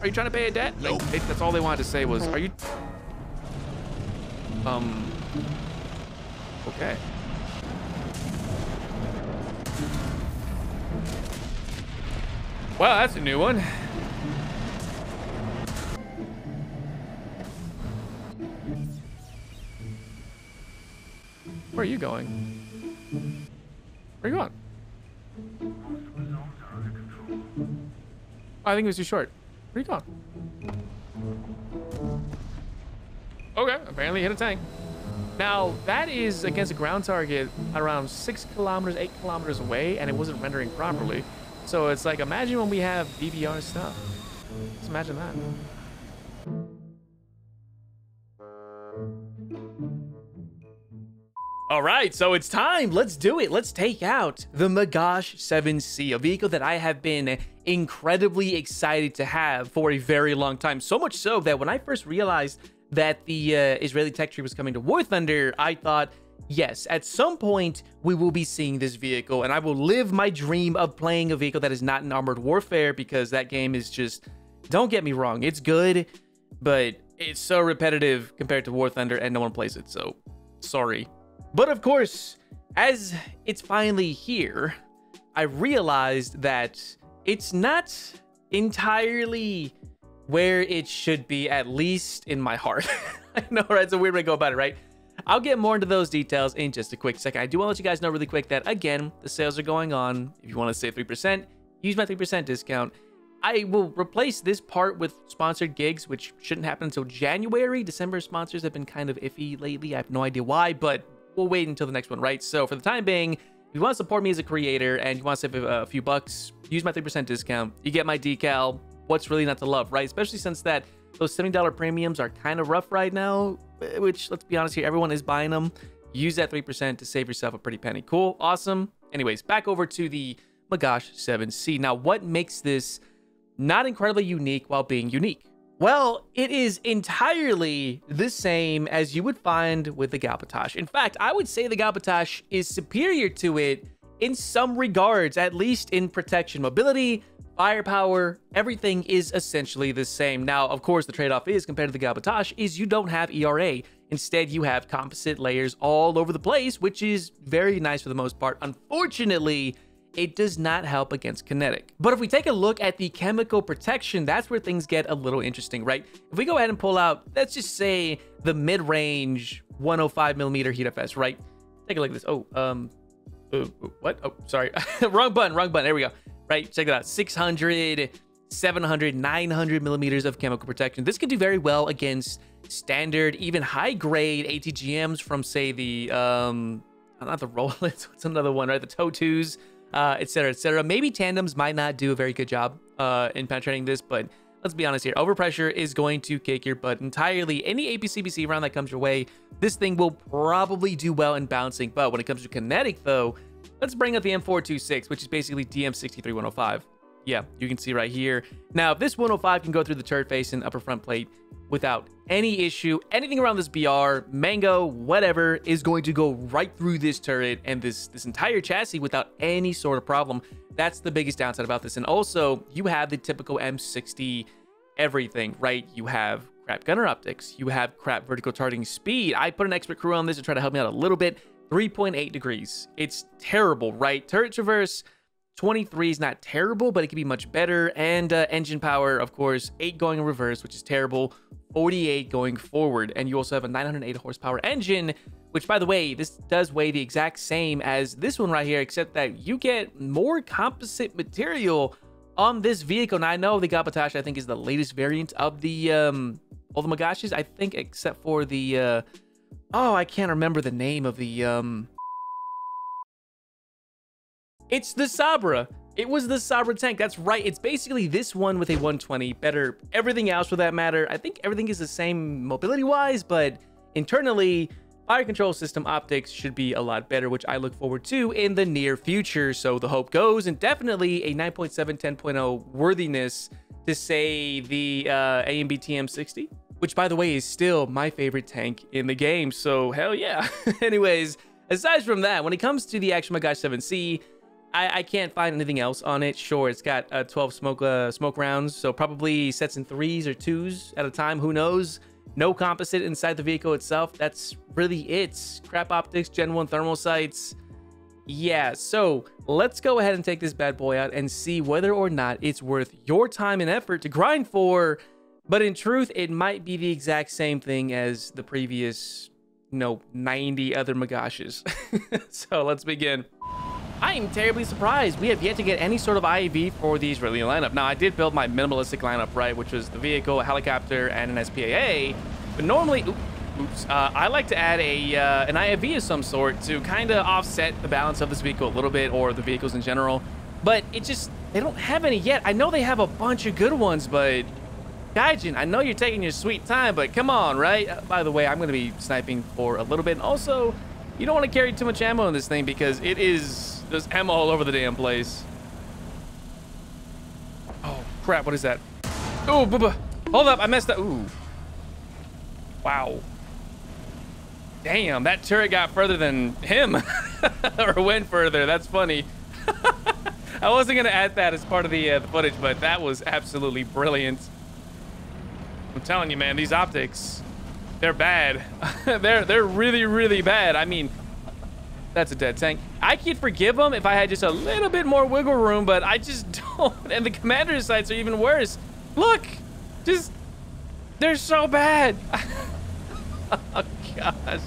Are you trying to pay a debt? Nope. Like, it, that's all they wanted to say was, are you... Um... Okay. Well, that's a new one. Where are you going? Where are you going? I think it was too short. Where are you going? Okay, apparently hit a tank. Now, that is against a ground target around 6 kilometers, 8 kilometers away, and it wasn't rendering properly. So it's like, imagine when we have DVR stuff. Just imagine that. All right, so it's time. Let's do it. Let's take out the Magach 7C, a vehicle that I have been incredibly excited to have for a very long time. So much so that when I first realized that the uh, Israeli tech tree was coming to War Thunder, I thought, yes, at some point we will be seeing this vehicle, and I will live my dream of playing a vehicle that is not in Armored Warfare because that game is just, don't get me wrong, it's good, but it's so repetitive compared to War Thunder, and no one plays it, so sorry. But of course, as it's finally here, I realized that it's not entirely where it should be, at least in my heart. I know, right? It's a weird way to go about it, right? I'll get more into those details in just a quick second. I do want to let you guys know really quick that, again, the sales are going on. If you want to save 3%, use my 3% discount. I will replace this part with sponsored gigs, which shouldn't happen until January. December sponsors have been kind of iffy lately. I have no idea why, but we'll wait until the next one, right? So for the time being, if you want to support me as a creator and you want to save a few bucks, use my 3% discount. You get my decal. What's really not to love, right? Especially since that those $70 premiums are kind of rough right now, eh, which let's be honest here, everyone is buying them. Use that 3% to save yourself a pretty penny. Cool, awesome. Anyways, back over to the Magach 7C. Now, what makes this not incredibly unique while being unique? Well, it is entirely the same as you would find with the Galbatash. In fact, I would say the Galbatash is superior to it in some regards, at least in protection mobility, firepower, everything is essentially the same. Now, of course, the trade-off is compared to the Galbatash is you don't have ERA. Instead, you have composite layers all over the place, which is very nice for the most part. Unfortunately, it does not help against kinetic. But if we take a look at the chemical protection, that's where things get a little interesting, right? If we go ahead and pull out, let's just say the mid-range 105 millimeter heat FS, right? Take a look at this. Oh, um, uh, what? Oh, sorry. wrong button, wrong button. There we go. Right, check it out. 600, 700, 900 millimeters of chemical protection. This can do very well against standard, even high-grade ATGMs from, say, the, um, not the Rollins, what's another one, right? The TOW2s, uh, etc., etc. Maybe tandems might not do a very good job uh, in penetrating this, but let's be honest here. Overpressure is going to kick your butt entirely. Any APCBC round that comes your way, this thing will probably do well in bouncing. But when it comes to kinetic, though, let's bring up the M426, which is basically DM63105. Yeah, you can see right here. Now, if this 105 can go through the turret face and upper front plate without any issue, anything around this BR, Mango, whatever, is going to go right through this turret and this, this entire chassis without any sort of problem. That's the biggest downside about this. And also, you have the typical M60 everything, right? You have crap gunner optics, you have crap vertical targeting speed. I put an expert crew on this to try to help me out a little bit. 3.8 degrees. It's terrible, right? Turret traverse, 23 is not terrible, but it could be much better. And uh, engine power, of course, 8 going in reverse, which is terrible, 48 going forward. And you also have a 908 horsepower engine, which, by the way, this does weigh the exact same as this one right here, except that you get more composite material on this vehicle. Now, I know the Galbatash, I think, is the latest variant of the, um, all the Magashis, I think, except for the, uh, oh, I can't remember the name of the, um, it's the Sabra. It was the Sabra tank. That's right. It's basically this one with a 120. Better everything else for that matter. I think everything is the same mobility-wise, but internally, fire control system optics should be a lot better, which I look forward to in the near future. So the hope goes, and definitely a 9.7 10.0 worthiness to say the uh, AMB TM60, which by the way is still my favorite tank in the game. So hell yeah. Anyways, aside from that, when it comes to the Action Magach 7C, I, I can't find anything else on it. Sure, it's got uh, 12 smoke uh, smoke rounds, so probably sets in threes or twos at a time. Who knows? No composite inside the vehicle itself. That's really it. Crap optics, Gen 1 thermal sights. Yeah, so let's go ahead and take this bad boy out and see whether or not it's worth your time and effort to grind for. But in truth, it might be the exact same thing as the previous, you know, 90 other Magoshes. so let's begin. I am terribly surprised. We have yet to get any sort of IFV for the Israeli lineup. Now, I did build my minimalistic lineup, right, which was the vehicle, a helicopter, and an SPAA. But normally, oops, uh, I like to add a uh, an IFV of some sort to kind of offset the balance of this vehicle a little bit, or the vehicles in general. But it just, they don't have any yet. I know they have a bunch of good ones, but Gaijin, I know you're taking your sweet time, but come on, right? Uh, by the way, I'm going to be sniping for a little bit. And also, you don't want to carry too much ammo in this thing because it is there's ammo all over the damn place. Oh, crap. What is that? Oh. Hold up. I messed up. Ooh. Wow. Damn, that turret got further than him. or went further. That's funny. I wasn't going to add that as part of the, uh, the footage, but that was absolutely brilliant. I'm telling you, man, these optics, they're bad. they're, they're really, really bad. I mean, that's a dead tank. I could forgive him if I had just a little bit more wiggle room, but I just don't. And the commander's sights are even worse. Look, just, they're so bad. oh, gosh.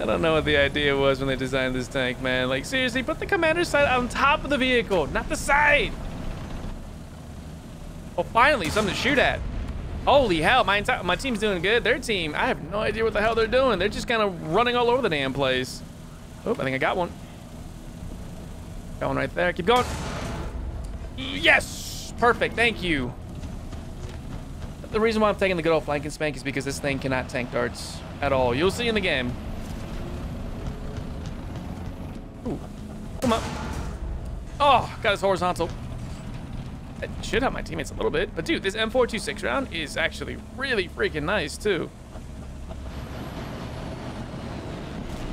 I don't know what the idea was when they designed this tank, man. Like, seriously, put the commander's sight on top of the vehicle, not the side. Oh, finally, something to shoot at. Holy hell, my, my team's doing good. Their team, I have no idea what the hell they're doing. They're just kind of running all over the damn place. Oh, I think I got one. Got one right there. Keep going. Yes! Perfect. Thank you. The reason why I'm taking the good old flank and spank is because this thing cannot tank darts at all. You'll see in the game. Ooh. Come on. Oh, got his horizontal. I should have my teammates a little bit. But dude, this M426 round is actually really freaking nice too.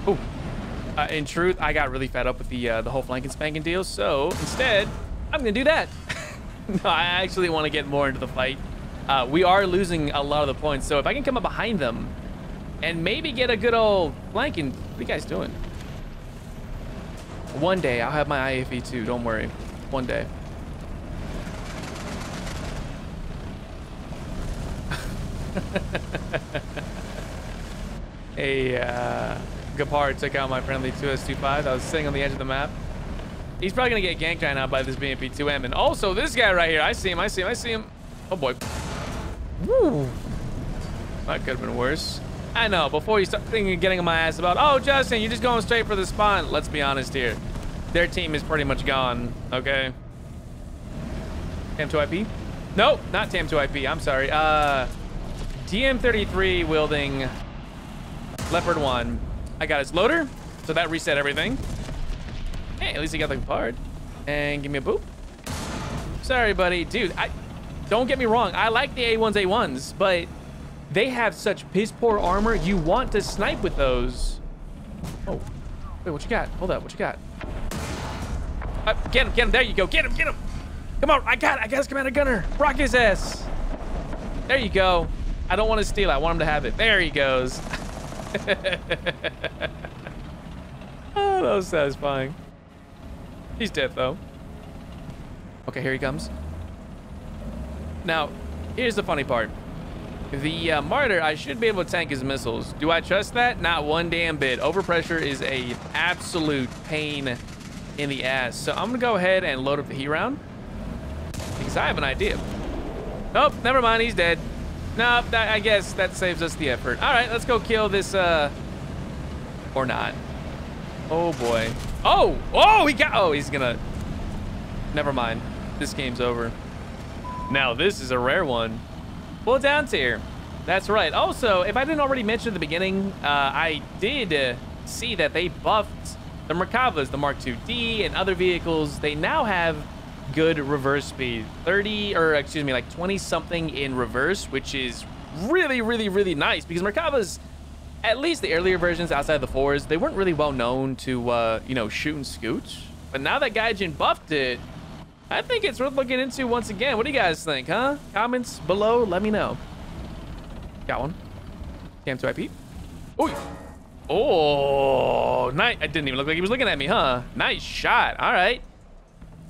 Ooh. Uh, in truth, I got really fed up with the uh, the whole flanking spanking deal, so instead, I'm gonna do that. no, I actually want to get more into the fight. Uh, we are losing a lot of the points, so if I can come up behind them and maybe get a good old flanking, what are you guys doing? One day, I'll have my IFV too, don't worry. One day. a uh, Gepard took out my friendly 2S25 that was sitting on the edge of the map. He's probably going to get ganked right now by this BMP-2M. And also, this guy right here. I see him. I see him. I see him. Oh, boy. Woo. That could have been worse. I know. Before you start thinking of getting on my ass about, oh, Justin, you're just going straight for the spawn. Let's be honest here. Their team is pretty much gone, okay? TAM2IP? Nope, not TAM2IP. I'm sorry. Uh, DM33 wielding Leopard 1 I got his loader, so that reset everything. Hey, at least he got the card. And give me a boop. Sorry, buddy. Dude, I don't get me wrong. I like the A1s A1s, but they have such piss poor armor. You want to snipe with those. Oh, wait, what you got? Hold up, what you got? Uh, get him, get him. There you go. Get him, get him. Come on, I got it. I got his commander gunner. Rock his ass. There you go. I don't want to steal. I want him to have it. There he goes. oh, that was satisfying. He's dead, though. Okay, here he comes. Now, here's the funny part. The uh, Marder, I should be able to tank his missiles. Do I trust that? Not one damn bit. Overpressure is a absolute pain in the ass. So I'm gonna go ahead and load up the heat round because I have an idea. Nope, never mind. He's dead. No, I guess that saves us the effort. All right, let's go kill this, uh, or not. Oh boy. Oh, oh, he got, oh, he's gonna, never mind. This game's over. Now this is a rare one. Full down tier. That's right. Also, if I didn't already mention at the beginning, uh, I did uh, see that they buffed the Merkavas, the Mark II-D, and other vehicles. They now have good reverse speed. 30, or excuse me, like 20 something in reverse, which is really, really, really nice because Merkava's, at least the earlier versions outside the fours, they weren't really well known to, uh, you know, shoot and scoot. But now that Gaijin buffed it, I think it's worth looking into once again. What do you guys think, huh? Comments below, let me know. Got one. Cam to IP. Oh, oh, nice. I didn't even look like he was looking at me, huh? Nice shot. All right.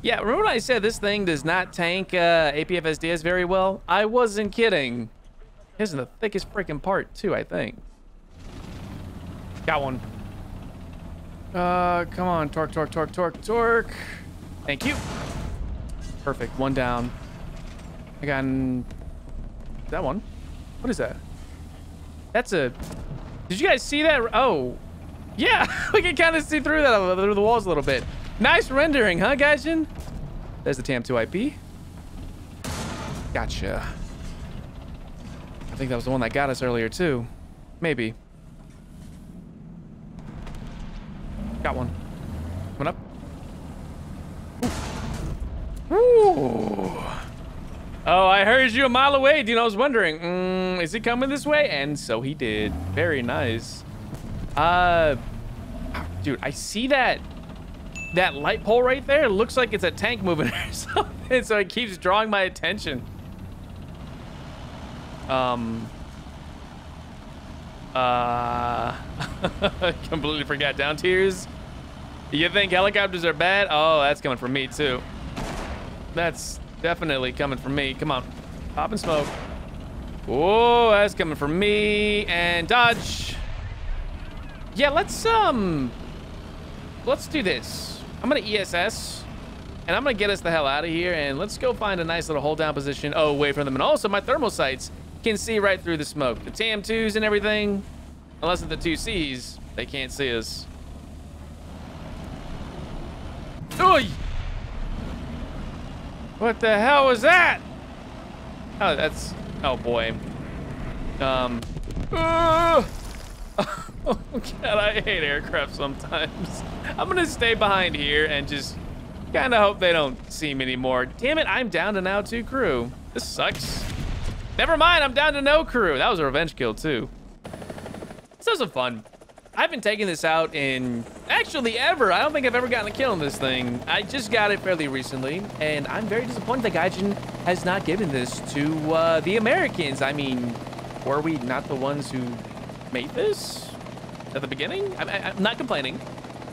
Yeah, remember when I said this thing does not tank uh, APFSDS very well? I wasn't kidding. This is the thickest freaking part, too, I think. Got one. Uh, come on, torque, torque, torque, torque, torque. Thank you. Perfect, one down. I got that one. What is that? That's a. Did you guys see that? Oh, yeah, we can kind of see through that through the walls a little bit. Nice rendering, huh, Gaijin? There's the TAM2 IP. Gotcha. I think that was the one that got us earlier too. Maybe. Got one. Coming up. Ooh. Ooh. Oh, I heard you a mile away, Dude, I was wondering, mm, is he coming this way? And so he did. Very nice. Uh, dude, I see that that light pole right there. Looks like it's a tank moving or something. So it keeps drawing my attention. Um. Uh. completely forgot down tiers. You think helicopters are bad? Oh, that's coming from me too. That's definitely coming from me. Come on. Pop and smoke. Oh, that's coming from me. And dodge. Yeah, let's, um... Let's do this. I'm gonna ESS. And I'm gonna get us the hell out of here. And let's go find a nice little hold down position. Oh, away from them. And also, my thermal sights can see right through the smoke. The TAM2s and everything. Unless it's the 2Cs, they can't see us. Oy! What the hell was that? Oh, that's... Oh, boy. Um... Uh, oh, God, I hate aircraft sometimes. I'm gonna stay behind here and just kind of hope they don't see me anymore. Damn it, I'm down to now two crew. This sucks. Never mind, I'm down to no crew. That was a revenge kill, too. This was some fun. I haven't taken this out in actually ever. I don't think I've ever gotten a kill on this thing. I just got it fairly recently, and I'm very disappointed that Gaijin has not given this to uh, the Americans. I mean, were we not the ones who made this at the beginning? I, am not complaining.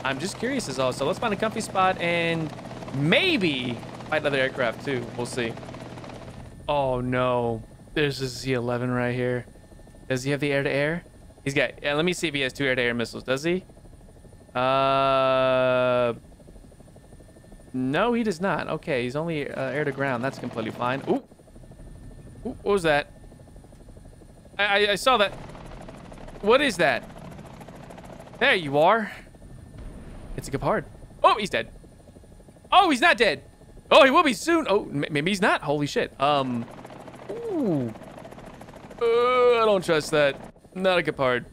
I'm just curious as all. So let's find a comfy spot and maybe fight another aircraft too. We'll see. Oh no, there's a Z11 right here. Does he have the air-to-air? -air? He's got, yeah, let me see if he has two air-to-air -air missiles. Does he? Uh, no, he does not. Okay, he's only uh, air to ground. That's completely fine. Ooh. Ooh what was that? I, I, I saw that. What is that? There you are. It's a Gepard. Oh, he's dead. Oh, he's not dead. Oh, he will be soon. Oh, maybe he's not. Holy shit. Um. Ooh. Uh, I don't trust that. Not a Gepard.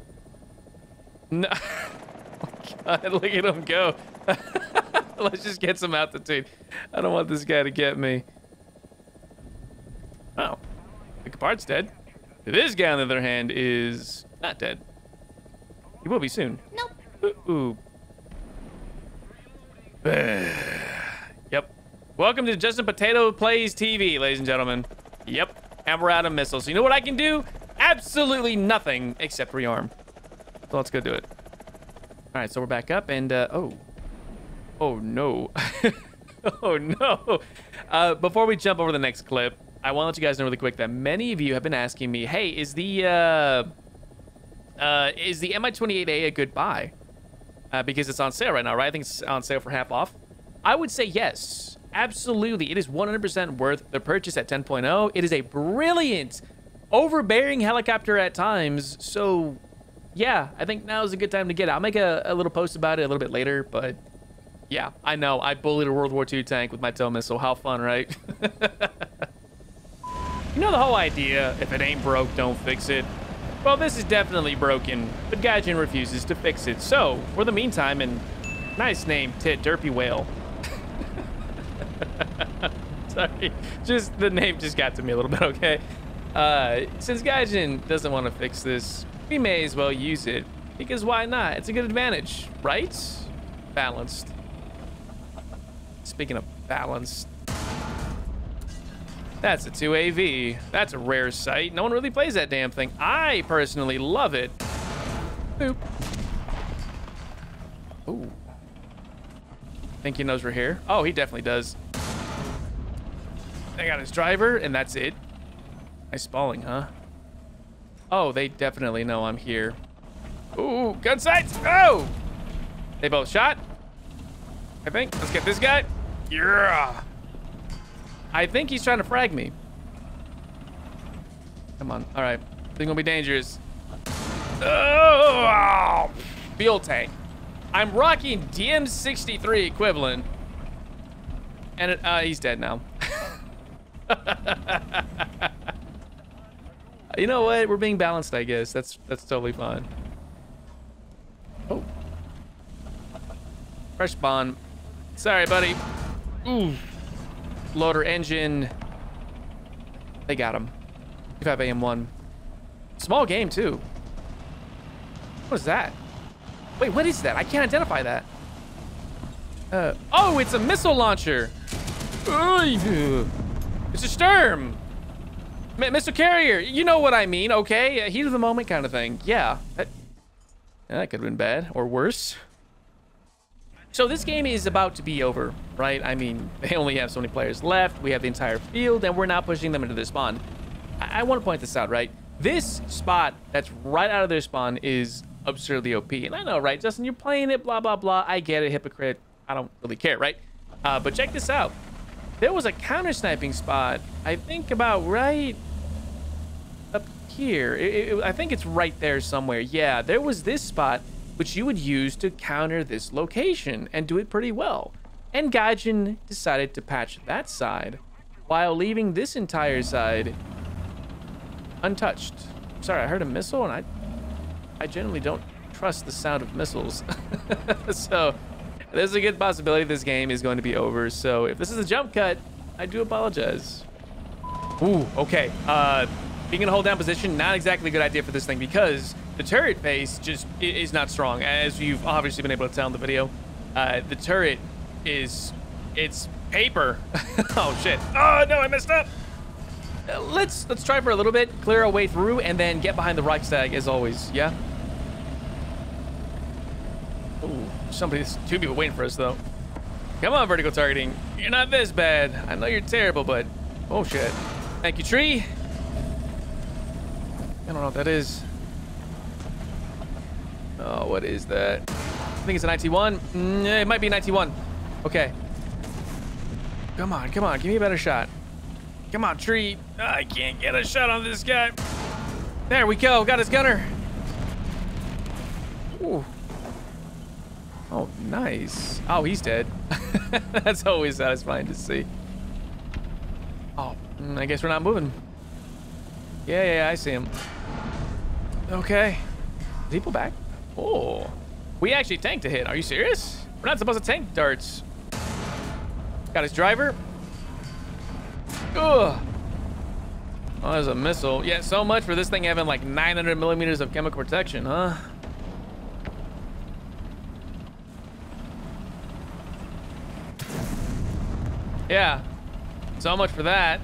No. oh God, look at him go. Let's just get some altitude. I don't want this guy to get me. Oh. The Gepard's dead. This guy, on the other hand, is not dead. He will be soon. Nope. Ooh. yep. Welcome to Justin Potato Plays TV, ladies and gentlemen. Yep. And we're out of missiles. So you know what I can do? absolutely nothing except rearm. So let's go do it. All right, so we're back up and, uh, oh. Oh, no. oh, no. Uh, before we jump over the next clip, I want to let you guys know really quick that many of you have been asking me, hey, is the, uh, uh, is the Mi-28A a good buy? Uh, because it's on sale right now, right? I think it's on sale for half off. I would say yes. Absolutely. It is 100% worth the purchase at 10.0. It is a brilliant overbearing helicopter at times. So, yeah, I think now is a good time to get it. I'll make a, a little post about it a little bit later, but yeah, I know. I bullied a World War II tank with my TOW missile. How fun, right? you know the whole idea, if it ain't broke, don't fix it. Well, this is definitely broken, but Gaijin refuses to fix it. So, for the meantime, and nice name, Tit Derpy Whale. Sorry, just the name just got to me a little bit, okay? Uh, since Gaijin doesn't want to fix this, we may as well use it. Because why not? It's a good advantage, right? Balanced. Speaking of balance, that's a 2AV. That's a rare sight. No one really plays that damn thing. I personally love it. Boop. Ooh. Think he knows we're here? Oh, he definitely does. They got his driver, and that's it. Nice spalling, huh? Oh, they definitely know I'm here. Ooh, gun sights! Oh! They both shot. I think. Let's get this guy. Yeah! I think he's trying to frag me. Come on. All right. This gonna be dangerous. Oh! Fuel tank. I'm rocking DM63 equivalent. And it, uh, he's dead now. you know what? We're being balanced, I guess. That's that's totally fine. Oh. Fresh spawn. Sorry, buddy. Ooh. Loader engine. They got him. 5 AM1. Small game, too. What is that? Wait, what is that? I can't identify that. Uh, oh, it's a missile launcher. It's a Sturm. Mr. Carrier, you know what I mean, okay? Heat of the moment kind of thing. Yeah. That, that could have been bad or worse. So this game is about to be over, right? I mean, they only have so many players left. We have the entire field, and we're not pushing them into their spawn. I, I want to point this out, right? This spot that's right out of their spawn is absurdly OP. And I know, right, Justin, you're playing it, blah, blah, blah. I get it, hypocrite. I don't really care, right? Uh, but check this out. There was a counter-sniping spot, I think about right up here. It, it, I think it's right there somewhere. Yeah, there was this spot which you would use to counter this location and do it pretty well. And Gaijin decided to patch that side while leaving this entire side untouched. Sorry, I heard a missile and I I generally don't trust the sound of missiles. so there's a good possibility this game is going to be over. So if this is a jump cut, I do apologize. Ooh, okay. Uh, being in a hold down position, not exactly a good idea for this thing because the turret face just is not strong, as you've obviously been able to tell in the video. Uh, the turret is, it's paper. oh shit. Oh no, I messed up. Uh, let's let's try for a little bit, clear our way through, and then get behind the Reichstag as always. Yeah. Ooh, somebody's two people waiting for us though. Come on, vertical targeting. You're not this bad. I know you're terrible, but oh shit. Thank you, tree. I don't know what that is. Oh, what is that? I think it's a 91. Mm, it might be a 91. Okay. Come on, come on. Give me a better shot. Come on, tree. I can't get a shot on this guy. There we go. Got his gunner. Ooh. Oh, nice. Oh, he's dead. That's always satisfying to see. Oh, mm, I guess we're not moving. Yeah, yeah, I see him. Okay. Is he pull back? Oh, we actually tanked a hit. Are you serious? We're not supposed to tank darts. Got his driver. Ugh. Oh, there's a missile. Yeah, so much for this thing having like 900 millimeters of chemical protection, huh? Yeah, so much for that.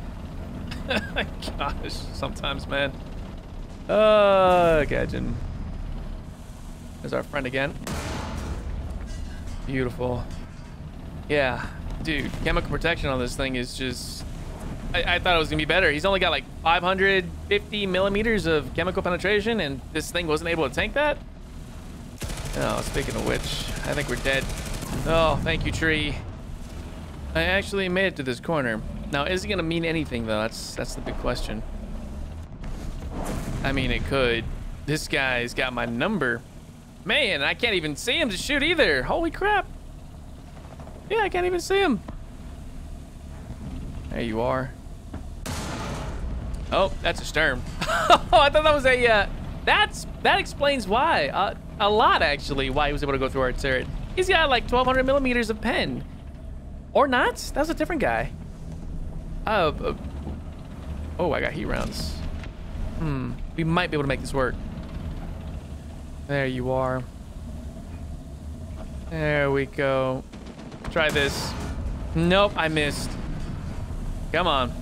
Gosh, sometimes, man. Uh, Gaijin. There's our friend again. Beautiful. Yeah, dude, chemical protection on this thing is just... I, I, thought it was gonna be better. He's only got like 550 millimeters of chemical penetration and this thing wasn't able to tank that? Oh, speaking of which, I think we're dead. Oh, thank you, tree. I actually made it to this corner. Now, is it gonna mean anything though? That's, that's the big question. I mean, it could. This guy's got my number. Man, I can't even see him to shoot either. Holy crap. Yeah, I can't even see him. There you are. Oh, that's a Sturm. oh, I thought that was a, uh, that's, that explains why. Uh, a lot, actually, why he was able to go through our turret. He's got like 1,200 millimeters of pen. Or not. That was a different guy. Uh, uh, oh, I got heat rounds. Hmm, we might be able to make this work. There you are. There we go. Try this. Nope, I missed. Come on.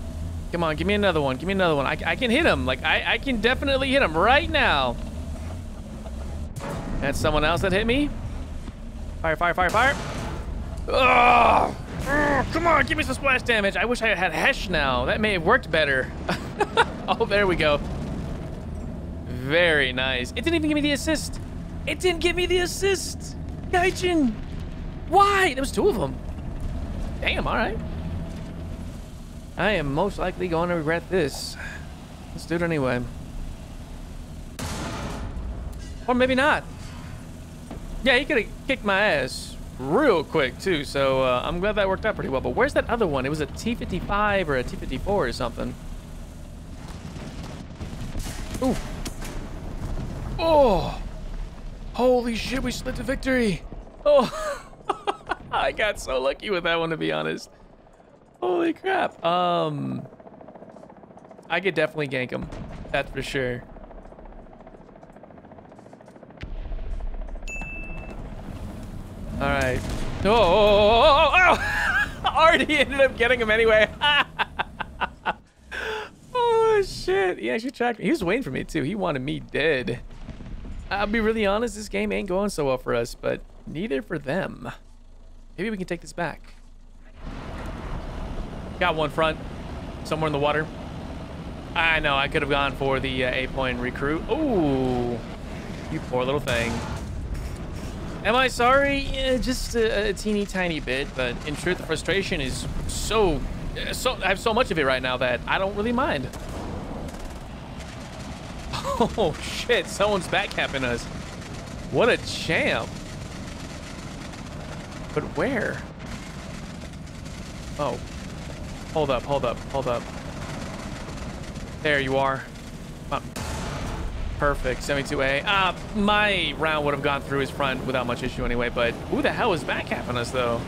Come on, give me another one. Give me another one. I, I can hit him. Like, I, I can definitely hit him right now. That's someone else that hit me. Fire, fire, fire, fire. Oh, come on, give me some splash damage. I wish I had Hesh now. That may have worked better. oh, there we go. Very nice. It didn't even give me the assist. It didn't give me the assist. Gaijin. Why? There was two of them. Damn, all right. I am most likely going to regret this. Let's do it anyway. Or maybe not. Yeah, he could have kicked my ass real quick, too, so uh, I'm glad that worked out pretty well. But where's that other one? It was a T-55 or a T-54 or something. Ooh. Oh! Holy shit, we split the victory! Oh! I got so lucky with that one, to be honest. Holy crap. Um, I could definitely gank him. That's for sure. All right. Oh, oh, oh, oh, oh. already ended up getting him anyway. oh shit! He actually tracked me. He was waiting for me too. He wanted me dead. I'll be really honest. This game ain't going so well for us, but neither for them. Maybe we can take this back. Got one front. Somewhere in the water. I know, I could have gone for the uh, A-point recruit. Ooh, you poor little thing. Am I sorry? Yeah, just a, a, teeny tiny bit, but in truth, the frustration is so, so, I have so much of it right now that I don't really mind. Oh shit, someone's backcapping us. What a champ. But where? Oh, Hold up, hold up, hold up. There you are. Oh. Perfect, 72A. Uh, my round would have gone through his front without much issue anyway, but who the hell is backcapping us, though?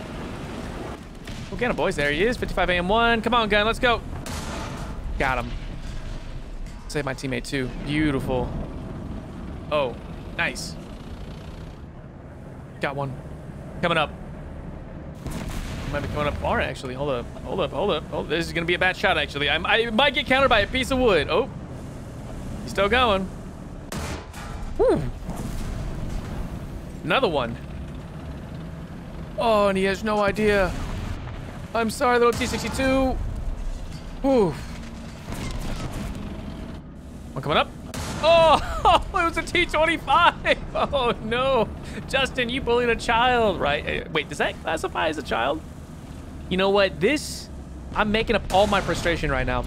Oh, get him, boys. There he is, 55 AM1. Come on, gun, let's go. Got him. Save my teammate, too. Beautiful. Oh, nice. Got one. Coming up. Might be coming up far, actually. Hold up. Hold up. Hold up. Oh, this is to be a bad shot, actually. I, I might get countered by a piece of wood. Oh. He's still going. Whew. Another one. Oh, and he has no idea. I'm sorry, little T-62. Whew. One coming up. Oh, it was a T-25. Oh, no. Justin, you bullied a child, right? Wait, does that classify as a child? You know what? This, I'm making up all my frustration right now.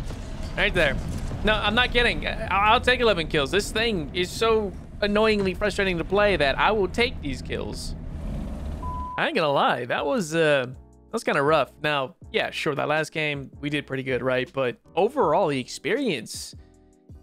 Right there. No, I'm not kidding. I'll take 11 kills. This thing is so annoyingly frustrating to play that I will take these kills. I ain't gonna lie. That was, uh, that was kind of rough. Now, yeah, sure, that last game, we did pretty good, right? But overall, the experience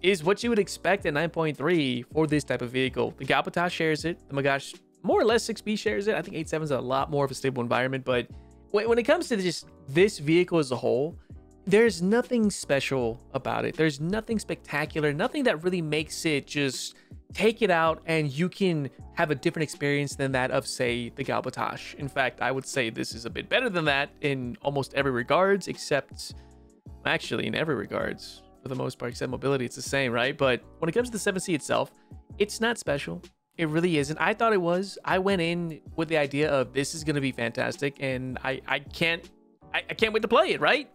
is what you would expect at 9.3 for this type of vehicle. The Galbatash shares it. The Magach more or less 6B shares it. I think 8.7 is a lot more of a stable environment, but when it comes to just this vehicle as a whole, there's nothing special about it. There's nothing spectacular, nothing that really makes it just take it out and you can have a different experience than that of say the Galbatash. In fact, I would say this is a bit better than that in almost every regards, except actually in every regards for the most part, except mobility, it's the same, right? But when it comes to the 7C itself, it's not special. It really isn't. I thought it was. I went in with the idea of this is to be fantastic, and I, I can't I, I can't wait to play it, right?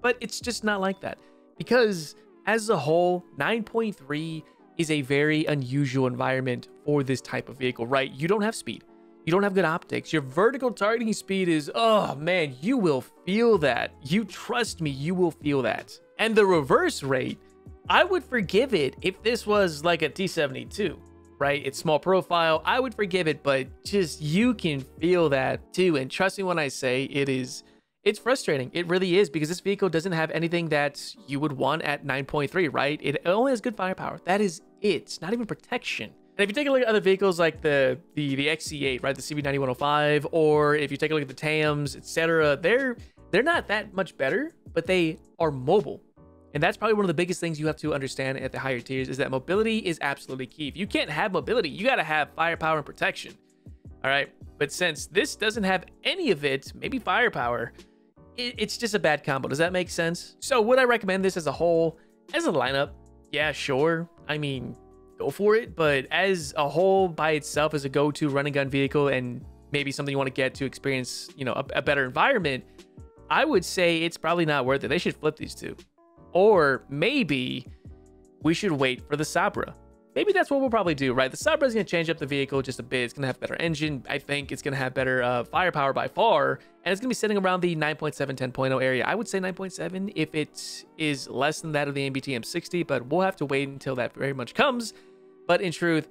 But it's just not like that because as a whole, 9.3 is a very unusual environment for this type of vehicle, right? You don't have speed. You don't have good optics. Your vertical targeting speed is, oh man, you will feel that. You trust me, you will feel that. And the reverse rate, I would forgive it if this was like a T72 right? It's small profile. I would forgive it, but just you can feel that too. And trust me when I say it is, it's frustrating. It really is because this vehicle doesn't have anything that you would want at 9.3, right? It only has good firepower. That is it. It's not even protection. And if you take a look at other vehicles like the the the XC8, right, the CV9105, or if you take a look at the TAMs, etc., they're they're not that much better, but they are mobile. And that's probably one of the biggest things you have to understand at the higher tiers is that mobility is absolutely key. If you can't have mobility, you got to have firepower and protection. All right. But since this doesn't have any of it, maybe firepower, it, it's just a bad combo. Does that make sense? So would I recommend this as a whole? As a lineup, yeah, sure. I mean, go for it. But as a whole, by itself, as a go-to running gun vehicle, and maybe something you want to get to experience, you know, a, a better environment, I would say it's probably not worth it. They should flip these two, or maybe we should wait for the Sabra maybe that's what we'll probably do, right? The Sabra is going to change up the vehicle just a bit. It's going to have better engine. I think it's going to have better uh, firepower by far. And it's going to be sitting around the 9.7, 10.0 area. I would say 9.7 if it is less than that of the MBT M60, but we'll have to wait until that very much comes. But in truth,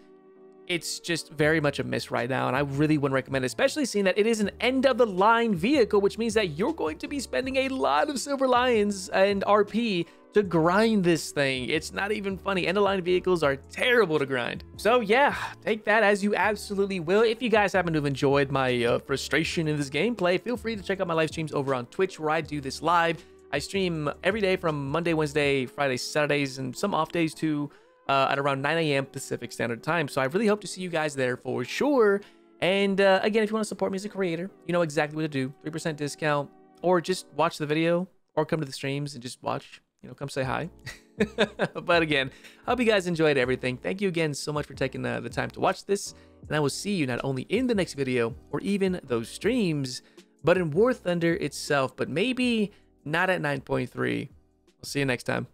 it's just very much a miss right now, and I really wouldn't recommend it, especially seeing that it is an end-of-the-line vehicle, which means that you're going to be spending a lot of Silver Lions and RP to grind this thing. It's not even funny. End-of-line vehicles are terrible to grind. So yeah, take that as you absolutely will. If you guys happen to have enjoyed my uh, frustration in this gameplay, feel free to check out my live streams over on Twitch where I do this live. I stream every day from Monday, Wednesday, Friday, Saturdays, and some off days too uh, at around 9 a.m. Pacific Standard Time. So I really hope to see you guys there for sure. And uh, again, if you want to support me as a creator, you know exactly what to do. 3% discount, or just watch the video, or come to the streams and just watch. You know, come say hi. but again, I hope you guys enjoyed everything. Thank you again so much for taking uh, the time to watch this. And I will see you not only in the next video, or even those streams, but in War Thunder itself, but maybe not at 9.3. I'll see you next time.